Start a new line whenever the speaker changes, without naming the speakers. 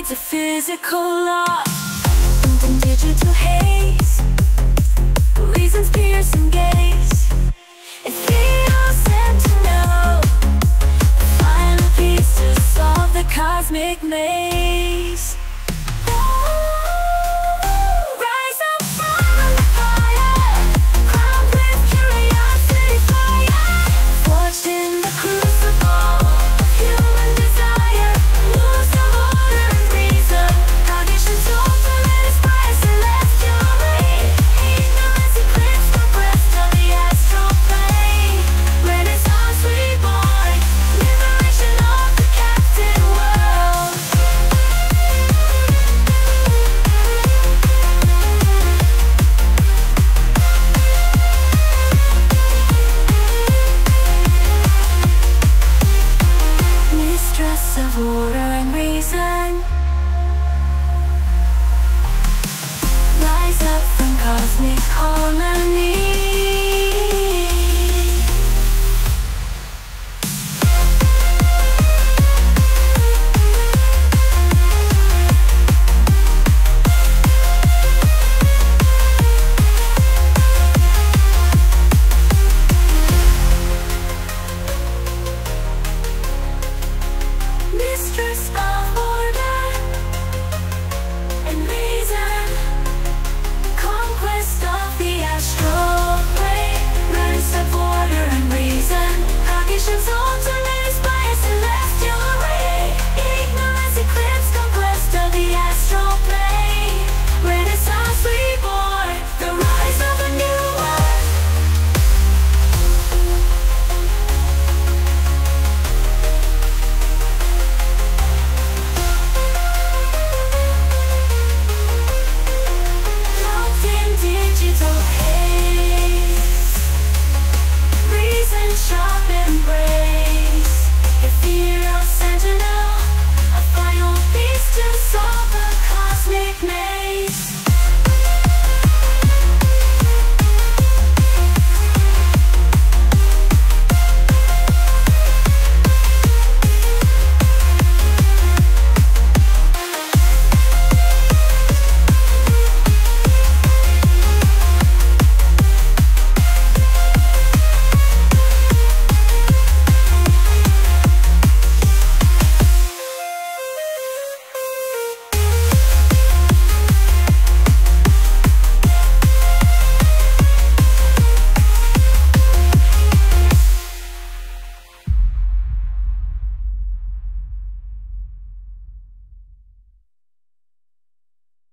It's a physical law. The digital haze Reasons pierce and gaze. It feels sent to know The final piece to solve the cosmic maze cosmic colony. stress